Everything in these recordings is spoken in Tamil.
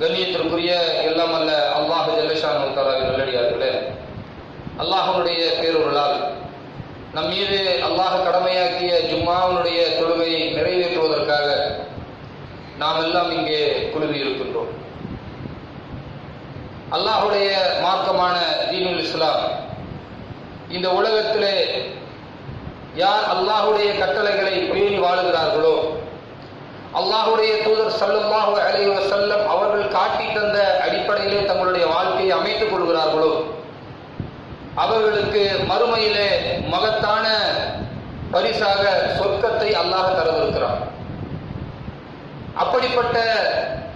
கண்ணியத்திற்குரிய எல்லாம் அல்ல அல்லாஹ் ஜல்லஷானு தலாவின் நல்லடியார்களே. அல்லாஹனுடைய பேரொருளால் நம் மீது அல்லாஹ் கடமையாக்கிய ஜும்மாவனுடைய தொழுகையை நிறைவேற்றுவதற்காக நாம் எல்லாம் இங்கே குழுவி இருக்கின்றோம். அல்லாஹுடைய மார்க்கமான தீனுல் இஸ்லாம் இந்த உலகத்திலே யார் அல்லாஹுடைய கட்டளைகளை பேணி வாழுகிறார்களோ அல்லாஹுடைய தூதர் சல்லுல்லாஹு அலைஹி அவர் அவர்கள் காட்டி தந்த அடிப்படையிலே தங்களுடைய வாழ்க்கையை அமைத்துக் கொள்கிறார்களோ? அவர்களுக்கு மறுமையிலே மகத்தான பரிசாக சொர்க்கத்தை அல்லாஹ் தரவிருக்கிறார் அப்படிப்பட்ட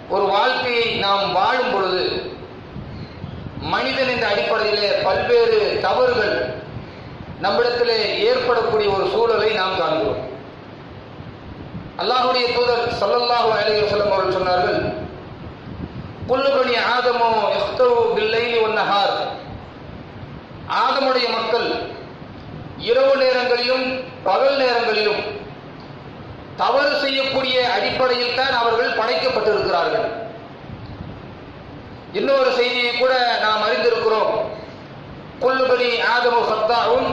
ஒரு வாழ்க்கையை நாம் வாழும் பொழுது மனிதன் என்ற அடிப்படையிலே பல்வேறு தவறுகள் நம்மிடத்திலே ஏற்படக்கூடிய ஒரு சூழலை நாம் காண்கிறோம். அல்லாஹுடைய தூதர் சல்லல்லாஹு அலைஹி வஸல்லம் அவர்கள் சொன்னார்கள் குல்லுபனி ஆதமோ எஃப்தவு பில்லைலி ஒன்னஹார் ஆதமுடைய மக்கள் இரவு நேரங்களிலும் பகல் நேரங்களிலும் தவறு செய்யக்கூடிய அடிப்படையில் தான் அவர்கள் படைக்கப்பட்டிருக்கிறார்கள். இன்னொரு செய்தியை கூட நாம் அறிந்திருக்கிறோம். குல்லுபனி ஆதமு சத்தாவும்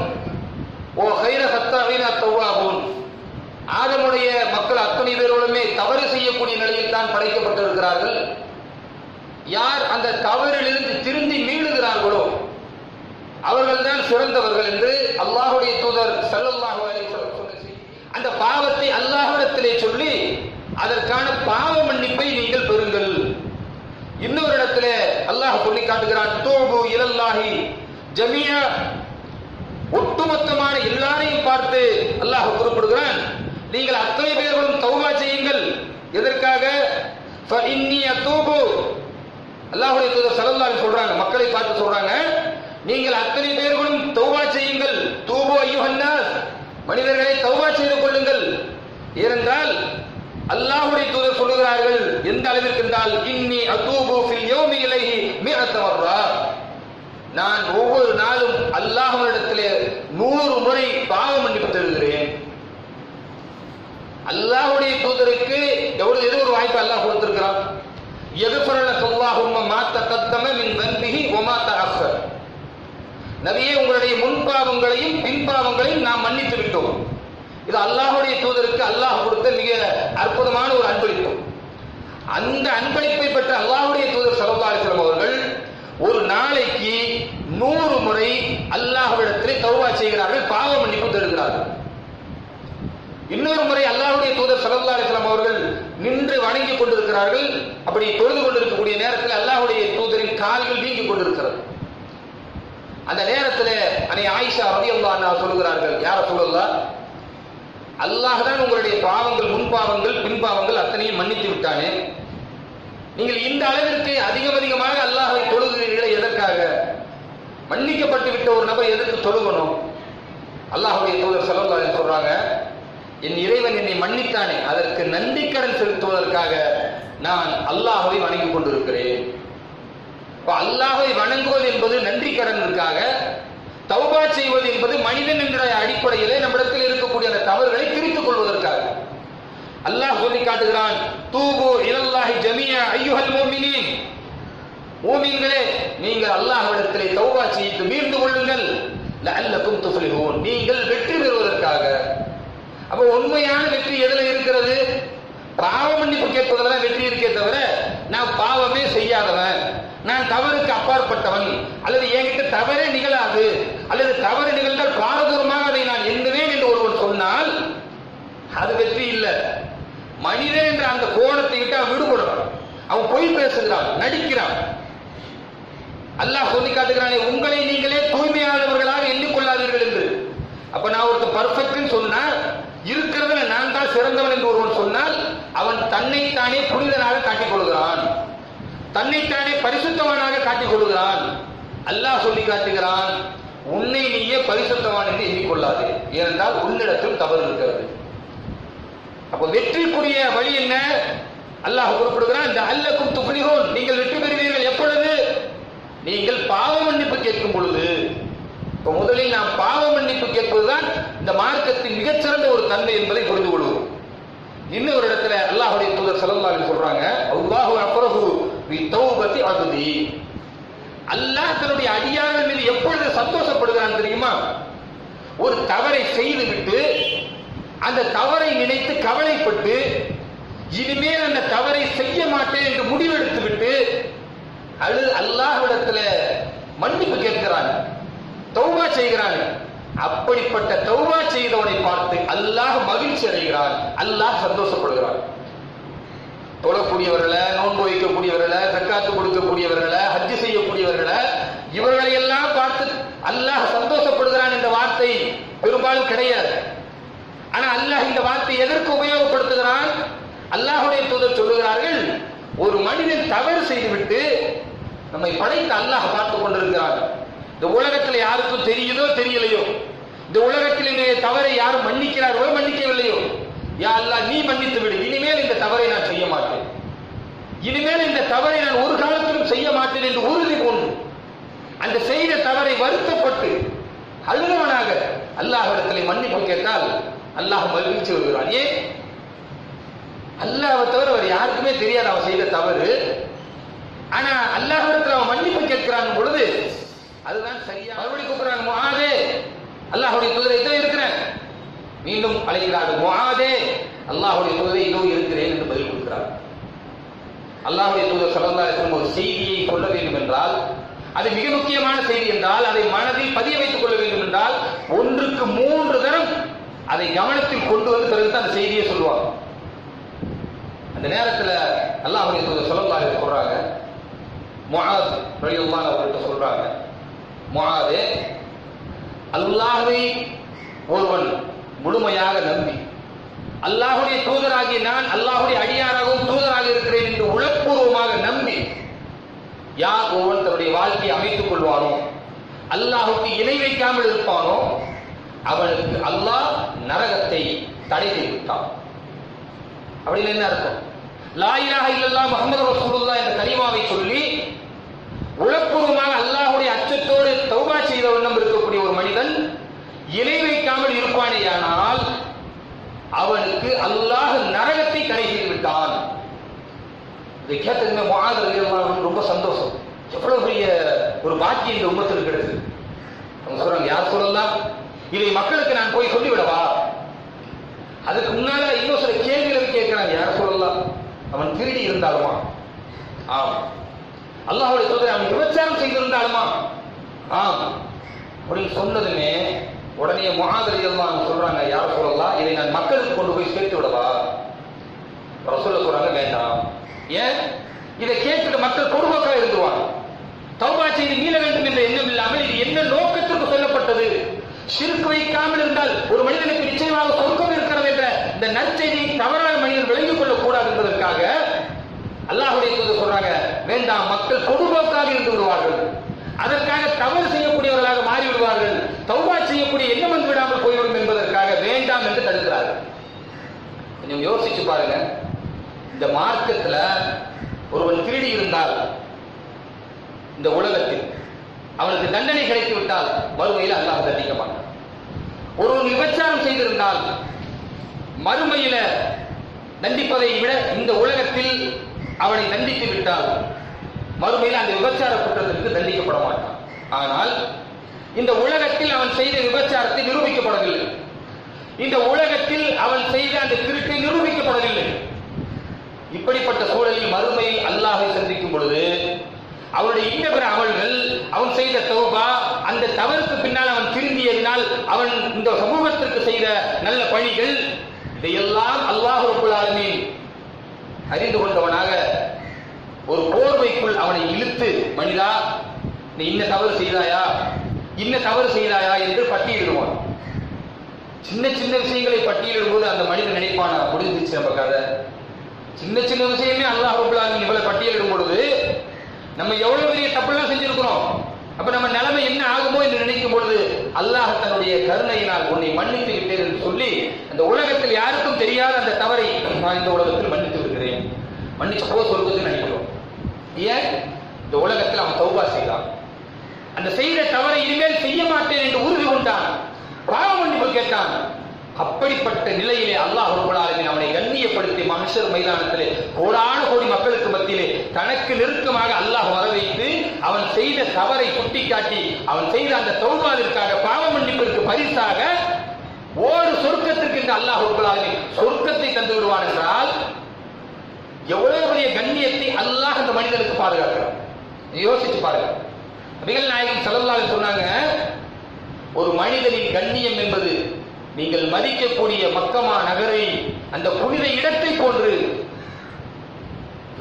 ஓ ஹைர சத்தாவின் அத்தவாகும் ஆதமுடைய மக்கள் அத்தனை பேரோடுமே தவறு செய்யக்கூடிய நிலையில் தான் படைக்கப்பட்டிருக்கிறார்கள். யார் அந்த தவறிலிருந்து திருந்தி மீளுகிறார்களோ அவர்கள் தான் சிறந்தவர்கள் என்று அல்லாஹுடைய தூதர் சல்லல்லாஹு அந்த பாவத்தை அல்லாஹிடத்திலே சொல்லி அதற்கான பாவ மன்னிப்பை நீங்கள் பெறுங்கள். இன்னொரு இடத்துல அல்லாஹ் சொல்லி காட்டுகிறான் தோபு இலல்லாஹி. ஜமியா ஒட்டுமொத்தமான எல்லாரையும் பார்த்து அல்லாஹ் குறிப்பிடுகிறான் நீங்கள் அத்தனை பேர்களும் தௌபா செய்யுங்கள். எதற்காக? இன்னி அல்லாஹுடைய தூதர் சல்லல்லாஹு சொல்றாங்க மக்களை பார்த்து சொல்றாங்க நீங்கள் அத்தனை பேர்களும் தௌவா செய்யுங்கள். தூபோ ஐயுஹன்னாஸ் மனிதர்களை தௌவா செய்து கொள்ளுங்கள். ஏனென்றால் அல்லாஹுடைய தூதர் சொல்லுகிறார்கள் எந்த அளவிற்கு என்றால் இன்னி அதூபு ஃபில் யௌமி இலைஹி மிஅத்த மர்ரா நான் ஒவ்வொரு நாளும் அல்லாஹ்விடத்திலே நூறு முறை பாவ மன்னிப்பு தருகிறேன். அல்லாஹ்வுடைய தூதருக்கு எவ்வளவு எது ஒரு வாய்ப்பு அல்லாஹ் கொடுத்திருக்கிறான்? நபியே உங்களுடைய முன்பாவங்களையும் பின்பாவங்களையும் நாம் மன்னித்து விட்டோம். இது அல்லாஹுடைய தூதருக்கு அல்லாஹ் கொடுத்த மிக அற்புதமான ஒரு அன்பளிப்பு. அந்த அன்பளிப்பை பெற்ற அல்லாஹுடைய தூதர் சரதாரிசலம் அவர்கள் ஒரு நாளைக்கு நூறு முறை அல்லாஹ்விடத்திலே தௌவா செய்கிறார்கள். பாவ இன்னொரு முறை அல்லாஹுடைய தூதர் சல்லா அலிஸ்லாம் அவர்கள் நின்று வணங்கி கொண்டிருக்கிறார்கள். அப்படி தொழுது கொண்டிருக்கக்கூடிய நேரத்தில் அல்லாஹுடைய தூதரின் கால்கள் வீங்கி கொண்டிருக்கிறது. அந்த நேரத்தில் அனை ஆயிஷா ரவி அல்லா சொல்லுகிறார்கள் யார சொல்லலாம் அல்லாஹ் தான் உங்களுடைய பாவங்கள் முன்பாவங்கள் பின்பாவங்கள் அத்தனையும் மன்னித்து விட்டானே. நீங்கள் இந்த அளவிற்கு அதிகம் அதிகமாக அல்லாஹை தொழுகிறீர்களே எதற்காக? மன்னிக்கப்பட்டு விட்ட ஒரு நபர் எதற்கு தொழுகணும்? அல்லாஹுடைய தூதர் செலவு சொல்றாங்க என் இறைவன் என்னை மன்னித்தானே? அதற்கு நன்றிக்கடன் செலுத்துவதற்காக நான் அல்லாஹவை வணங்கிக் கொண்டிருக்கிறேன். அல்லாஹை வணங்குவது என்பது நன்றிக்கடனுக்காக தௌபா செய்வது என்பது மனிதன் என்ற அடிப்படையிலே நம்மிடத்தில் இருக்கக்கூடிய அந்த தவறுகளை திரித்துக் கொள்வதற்காக. அல்லாஹ் சொல்லி காட்டுகிறான் தூபு இலல்லாஹி ஜமியா ஐயுஹல் மூமினீன் மூமின்களே நீங்கள் அல்லாஹ்விடத்திலே தௌபா செய்து மீண்டு கொள்ளுங்கள். லஅல்லக்கும் துஃப்லிஹூன். நீங்கள் வெற்றி பெறுவதற்காக. அப்ப உண்மையான வெற்றி எதுல இருக்கிறது? பாவ மன்னிப்பு கேட்பதெல்லாம் வெற்றி இருக்கே தவிர நான் பாவமே செய்யாதவன். நான் தவறுக்கு அப்பாற்பட்டவன். அல்லது என்கிட்ட தவறே நிகழாது. அல்லது தவறு நிகழ்ந்தால் பாரதூரமாக அதை நான் எண்ணுவேன் என்று ஒருவன் சொன்னால் அது வெற்றி இல்லை. மனிதன் என்ற அந்த கோணத்தை விட்டு அவன் விடுபடுறான் அவன் பொய் பேசுகிறான் நடிக்கிறான். அல்லாஹ் சொல்லி காட்டுகிறானே உங்களை நீங்களே தூய்மையானவர்களாக எண்ணிக்கொள்ளாதீர்கள் என்று. அப்ப நான் ஒருத்தர் பர்ஃபெக்ட்னு சொன்னா இருக்கிறதுல நான் தான் சிறந்தவன் என்று ஒருவன் சொன்னால் அவன் தன்னைத்தானே புனிதனாக காட்டிக் கொள்கிறான். தன்னைத்தானே பரிசுத்தவனாக காட்டிக் கொள்கிறான். அல்லாஹ் சொல்லி காட்டுகிறான் உன்னை நீயே பரிசுத்தவான் என்று எண்ணிக்கொள்ளாது. ஏனென்றால் உன்னிடத்தில் தவறு இருக்கிறது. அப்ப வெற்றிக்குரிய வழி என்ன? அல்லாஹ் குறிப்பிடுகிறான் இந்த அல்லக்கும் துப்ளிகோன் நீங்கள் வெற்றி பெறுவீர்கள் எப்பொழுது? நீங்கள் பாவ மன்னிப்பு கேட்கும் பொழுது. இப்ப முதலில் நாம் பாவ இந்த மார்க்கத்தின் மிகச்சிறந்த ஒரு தன்மை என்பதை புரிந்து கொள்வோம். இன்னொரு இடத்துல அல்லாஹுடைய தூதர் சல்லல்லாஹு சொல்றாங்க அல்லாஹு அக்ரஹு தௌபத்தி அகுதி அல்லாஹ் தன்னுடைய அடியார்கள் மீது எப்பொழுது சந்தோஷப்படுகிறான் தெரியுமா? ஒரு தவறை செய்துவிட்டு அந்த தவறை நினைத்து கவலைப்பட்டு இனிமேல் அந்த தவறை செய்ய மாட்டேன் என்று முடிவெடுத்து விட்டு அழு அல்லாஹ்விடத்துல மன்னிப்பு கேட்கிறான் தௌபா செய்கிறான். அப்படிப்பட்ட தௌபா செய்தவனை பார்த்து அல்லாஹ் மகிழ்ச்சி அடைகிறான் அல்லாஹ் சந்தோஷப்படுகிறான் தொழக்கூடியவர்களை நோன்பு வைக்கக்கூடியவர்களை தக்காத்து கொடுக்கக்கூடியவர்களை ஹஜ்ஜு செய்யக்கூடியவர்களை இவர்களை எல்லாம் பார்த்து அல்லாஹ் சந்தோஷப்படுகிறான் இந்த வார்த்தை பெரும்பாலும் கிடையாது. ஆனா அல்லாஹ் இந்த வார்த்தை எதற்கு உபயோகப்படுத்துகிறான்? அல்லாஹுடைய தூதர் சொல்லுகிறார்கள் ஒரு மனிதன் தவறு செய்துவிட்டு நம்மை படைத்து அல்லாஹ் பார்த்து கொண்டிருக்கிறான். இந்த உலகத்தில் யாருக்கும் தெரியுதோ தெரியலையோ? இந்த உலகத்தில் தவறை யாரும் மன்னிக்கிறார்களோ மன்னிக்கவில்லையோ? யா அல்லா நீ மன்னித்து விடு. இனிமேல் இந்த தவறை நான் செய்ய மாட்டேன். இனிமேல் இந்த தவறை நான் ஒரு காலத்திலும் செய்ய மாட்டேன் என்று உறுதி கொண்டு அந்த செய்த தவறை வருத்தப்பட்டு அழுதவனாக அல்லாஹிடத்தில் மன்னிப்பு கேட்டால் அல்லாஹ் மகிழ்ச்சி வருகிறான் ஏன்? அல்லாஹ்வை தவிர அவர் யாருக்குமே தெரியாது அவன் செய்த தவறு. ஆனா அல்லாஹிடத்தில் அவன் மன்னிப்பு கேட்கிறான் பொழுது அதுதான் சரியா? மறுபடி கூப்பிடுறாங்க முகாதே. அல்லாஹுடைய தூதரை இதோ இருக்கிறேன் மீண்டும் அழைக்கிறார்கள் முகாதே. அல்லாஹுடைய தூதரை இதோ இருக்கிறேன் என்று பதில் கொடுக்கிறார். அல்லாஹுடைய தூதர் ஸல்லல்லாஹு ஒரு செய்தியை சொல்ல வேண்டும் என்றால் அது மிக முக்கியமான செய்தி என்றால் அதை மனதில் பதிய வைத்துக் கொள்ள வேண்டும் என்றால் ஒன்றுக்கு மூன்று தரம் அதை கவனத்தில் கொண்டு வந்து பிறகு அந்த செய்தியை சொல்லுவாங்க. அந்த நேரத்தில் அல்லாஹுடைய தூதர் ஸல்லல்லாஹு சொல்றாங்க முகாத் ரலியல்லாஹு அவர்கிட்ட சொல்றாங்க முகாது அல்லாஹை ஒருவன் முழுமையாக நம்பி. அல்லாஹுடைய தூதராகி நான் அல்லாஹுடைய அடியாராகவும் தூதராக இருக்கிறேன் என்று உளப்பூர்வமாக நம்பி யார் ஒருவன் தன்னுடைய வாழ்க்கையை அமைத்துக் கொள்வானோ அல்லாஹுக்கு இணை வைக்காமல் இருப்பானோ அவனுக்கு அல்லாஹ் நரகத்தை தடை செய்துவிட்டான். அப்படின்னு என்ன அர்த்தம்? லாயிலாக இல்லல்லா முகமது ரசூலுல்லா என்ற கலிமாவை சொல்லி உளப்பூர்வமாக அல்லாஹ்வுடைய அச்சத்தோடு தௌபா செய்த வண்ணம் இருக்கக்கூடிய ஒரு மனிதன் இணை வைக்காமல் இருப்பானேயானால் அவனுக்கு அல்லாஹ் நரகத்தை தடை செய்து விட்டான் இதை கேட்டதுமே முகாதர் ரொம்ப சந்தோஷம். எவ்வளவு பெரிய ஒரு பாக்கியம் இந்த உமத்தில் கிடைச்சது அவங்க சொல்றாங்க யார் சொல்லலாம் இதை மக்களுக்கு நான் போய் சொல்லிவிடவா? அதுக்கு முன்னால இன்னும் சில கேள்விகள் கேட்கிறாங்க யார் சொல்லலாம் அவன் திருடி இருந்தாலுமா? ஆம். அல்லாஹ்வுடைய சொல்ற அவன் விபச்சாரம் செய்திருந்தாலுமா ஆம். அப்படின்னு சொன்னதுமே உடனே முகாதரி எல்லாம் சொல்றாங்க யார் சொல்லலாம் இதை நான் மக்களுக்கு கொண்டு போய் சேர்த்து விடவா? ரசூல சொல்றாங்க வேண்டாம். ஏன்? இதை கேட்டுட்டு மக்கள் கொடுமக்கா இருந்துவாங்க தௌபா செய்து மீள வேண்டும் என்ற எண்ணம் இல்லாமல் இது என்ன நோக்கத்திற்கு சொல்லப்பட்டது? சிறுக்கு வைக்காமல் இருந்தால் ஒரு மனிதனுக்கு நிச்சயமாக சொர்க்கம் இருக்கிறது என்ற இந்த நற்செய்தியை தவறான மனிதன் விளங்கிக் கொள்ளக் கூடாது என்பதற்காக அல்லாஹுடைய தூதர் சொல்றாங்க வேண்டாம் மக்கள் பொதுபோக்காக இருந்து விடுவார்கள். அதற்காக தவறு செய்யக்கூடியவர்களாக மாறி விடுவார்கள் தௌபா செய்யக்கூடிய எண்ணம் வந்து விடாமல் போய்விடும் என்பதற்காக வேண்டாம் என்று தடுக்கிறார்கள். கொஞ்சம் யோசிச்சு பாருங்க. இந்த மார்க்கத்தில் ஒருவன் திருடி இருந்தால் இந்த உலகத்தில் அவனுக்கு தண்டனை கிடைத்து விட்டால் மறுமையில் அல்லாஹ் தண்டிக்க மாட்டான். ஒருவன் விபச்சாரம் செய்திருந்தால் மறுமையில தண்டிப்பதை விட இந்த உலகத்தில் அவனை தண்டித்து விட்டால் மறுமையில் அந்த விபச்சார குற்றத்திற்கு தண்டிக்கப்பட மாட்டான். ஆனால் இந்த உலகத்தில் அவன் செய்த விபச்சாரத்தை நிரூபிக்கப்படவில்லை. இந்த உலகத்தில் அவன் செய்த அந்த திருட்டை நிரூபிக்கப்படவில்லை. இப்படிப்பட்ட சூழலில் மறுமையில் அல்லாஹை சந்திக்கும் பொழுது அவனுடைய இன்னபிற அமல்கள் அவன் செய்த தௌபா அந்த தவறுக்கு பின்னால் அவன் திருந்தியதினால் அவன் இந்த சமூகத்திற்கு செய்த நல்ல பணிகள் இதையெல்லாம் அல்லாஹ் ரபுல் அறிந்து கொண்டவனாக ஒரு போர்வைக்குள் அவனை இழுத்து மனிதா நீ இன்ன தவறு செய்தாயா? இன்ன தவறு செய்தாயா என்று பட்டியலிடுவான். சின்ன சின்ன விஷயங்களை பட்டியலிடும்போது அந்த மனிதன் நினைப்பானா முடிஞ்சிச்சு நம்ம கதை. சின்ன சின்ன விஷயமே அல்லாஹ் ரபுல்லாலும் இவ்வளவு பட்டியலிடும் பொழுது நம்ம எவ்வளவு பெரிய தப்புலாம் செஞ்சிருக்கிறோம். அப்ப நம்ம நிலைமை என்ன ஆகுமோ என்று நினைக்கும் பொழுது அல்லாஹ் தன்னுடைய கருணையினால் உன்னை மன்னித்து விட்டேன் என்று சொல்லி அந்த உலகத்தில் யாருக்கும் தெரியாத அந்த தவறை நான் இந்த உலகத்தில் மன்னித்து விடுகிறேன். மன்னிச்சு போ சொல்வதுன்னு நினைக்கிறோம் ஏன்? இந்த உலகத்தில் அவன் தௌபா செய்தான். அந்த செய்த தவறை இனிமேல் செய்ய மாட்டேன் என்று உறுதி கொண்டான். பாவ மன்னிப்பு கேட்டான். அப்படிப்பட்ட நிலையிலே அல்லாஹ் ரபுல் அவனை கண்ணியப்படுத்தி மனுஷர் மைதானத்திலே கோடான கோடி மக்களுக்கு மத்தியிலே தனக்கு நெருக்கமாக அல்லாஹ் வர வைத்து அவன் செய்த தவறை சுட்டிக்காட்டி அவன் செய்த அந்த தௌபாவிற்காக பாவ மன்னிப்பிற்கு பரிசாக ஒரு சொர்க்கத்திற்கு இந்த அல்லாஹ் கொடுக்கலாது சொர்க்கத்தை தந்து விடுவான் என்றால் எவ்வளவு பெரிய கண்ணியத்தை அல்லாஹ் அந்த மனிதனுக்கு பாதுகாக்கிறான். யோசிச்சு பாருங்க. நபிகள் நாயகம் சொன்னாங்க ஒரு மனிதனின் கண்ணியம் என்பது நீங்கள் மதிக்கக்கூடிய மக்கமா நகரை அந்த புனித இடத்தை போன்று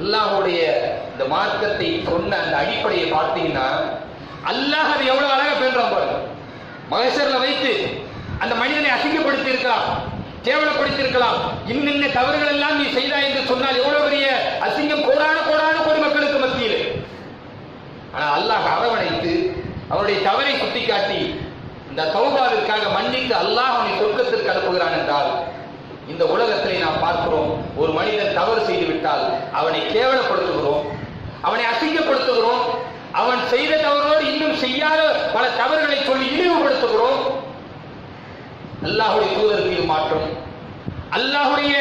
அல்லாஹுடைய இந்த மார்க்கத்தை சொன்ன அந்த அடிப்படையை பார்த்தீங்கன்னா அல்லாஹ் அது எவ்வளவு அழகா பேசுறான் பாருங்க. மகேஸ்வரில் வைத்து அந்த மனிதனை அசிங்கப்படுத்தி இருக்கலாம் கேவலப்படுத்தி இருக்கலாம் இன்னின்ன தவறுகள் எல்லாம் நீ செய்தாய் என்று சொன்னால் எவ்வளவு பெரிய அசிங்கம் கோடான கோடான கோடி மக்களுக்கு மத்தியில். ஆனால் அல்லாஹ் அரவணைத்து அவருடைய தவறை சுட்டிக்காட்டி இந்த தௌபாவிற்காக மன்னித்து அல்லாஹ் அவனை சொர்க்கத்திற்கு அனுப்புகிறான் என்றால் இந்த உலகத்திலே நாம் பார்க்கிறோம் ஒரு மனிதன் தவறு செய்து விட்டால் அவனை கேவலப்படுத்துகிறோம் அவனை அசிங்கப்படுத்துகிறோம் அவன் செய்த தவறோடு இன்னும் செய்யாத பல தவறுகளை சொல்லி இழிவுபடுத்துகிறோம். அல்லாஹுடைய தூதருக்கு இது மாற்றம் அல்லாஹுடைய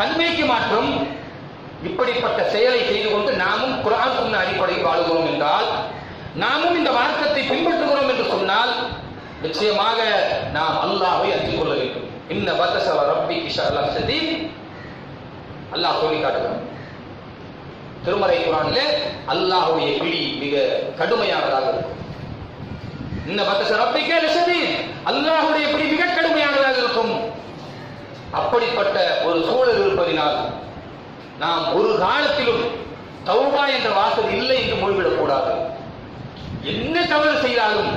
தன்மைக்கு மாற்றம். இப்படிப்பட்ட செயலை செய்து கொண்டு நாமும் குரான் சொன்ன அடிப்படையில் வாழுகிறோம் என்றால் நாமும் இந்த மார்க்கத்தை பின் நிச்சயமாக நாம் அல்லாஹை அறிந்து கொள்ள வேண்டும். இன்ன பத்தசவ ரப்பி கிஷாலாம் சதி அல்லாஹ் சொல்லி காட்டுகிறான். திருமறை குரானிலே அல்லாஹுடைய பிடி மிக கடுமையானதாக இருக்கும். இந்த பத்தச ரப்பிக்கே லசதி அல்லாஹுடைய பிடி மிக கடுமையானதாக இருக்கும். அப்படிப்பட்ட ஒரு சூழல் இருப்பதினால் நாம் ஒரு காலத்திலும் தௌபா என்ற வாசல் இல்லை என்று முடிவிடக் கூடாது என்ன தவறு செய்தாலும்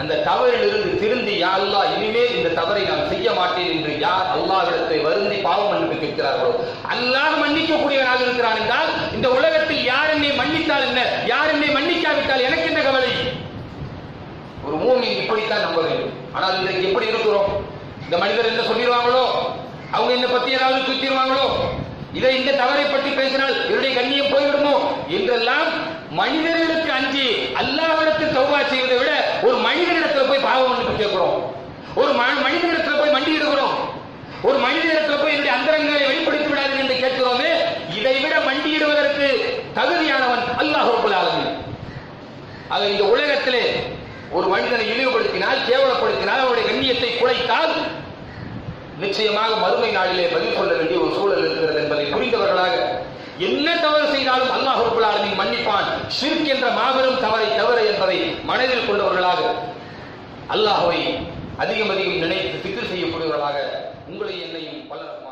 அந்த தவறிலிருந்து திருந்தி யா அல்லா இனிமேல் இந்த தவறை நான் செய்ய மாட்டேன் என்று யார் அல்லாவிடத்தை வருந்தி பாவம் மன்னிப்பு கேட்கிறார்களோ? அல்லாஹ் மன்னிக்கக்கூடியவனாக இருக்கிறான் என்றால் இந்த உலகத்தில் யார் என்னை மன்னித்தால் என்ன? யார் என்னை மன்னிக்காவிட்டால் எனக்கு என்ன கவலை? ஒரு மூமி இப்படித்தான் நம்ப வேண்டும். ஆனால் இன்றைக்கு எப்படி இருக்கிறோம்? இந்த மனிதர் என்ன சொல்லிடுவாங்களோ? அவங்க என்ன பத்தி ஏதாவது சுத்திடுவாங்களோ இதை இந்த தவறை பற்றி பேசினால் இவருடைய கண்ணியம் போய்விடுமோ? என்றெல்லாம் மனிதர்களுக்கு அஞ்சி அல்லாவிடத்தில் தௌபா செய்வதை விட ஒரு மனிதனிடத்துல போய் பாவம் ஒன்று கேட்கிறோம். ஒரு ம- மனிதனிடத்துல போய் மண்டி இடுகிறோம் ஒரு மனிதனிடத்துல போய் என்னுடைய அந்தரங்களை வெளிப்படுத்தி விடாது என்று கேட்கிறோமே இதை விட மண்டியிடுவதற்கு தகுதியானவன் அல்லாஹ் ரப்பல் ஆலமீன். ஆக இந்த உலகத்திலே ஒரு மனிதனை இழிவுபடுத்தினால் கேவலப்படுத்தினால் அவருடைய கண்ணியத்தை குலைத்தால் நிச்சயமாக மறுமை நாளிலே பதில் சொல்ல வேண்டிய ஒரு சூழல் இருக்கிறது என்பதை புரிந்தவர்களாக என்ன தவறு செய்தாலும் அல்லாஹ் ரப்பல் மன்னிப்பான். ஷிர்க் என்ற மாபெரும் தவறை தவறு என்பதை மனதில் கொண்டவர்களாக அல்லாஹுவை அதிகம் அதிகம் நினைத்து திக்கு செய்யக்கூடியவர்களாக உங்களை என்னையும் பலர்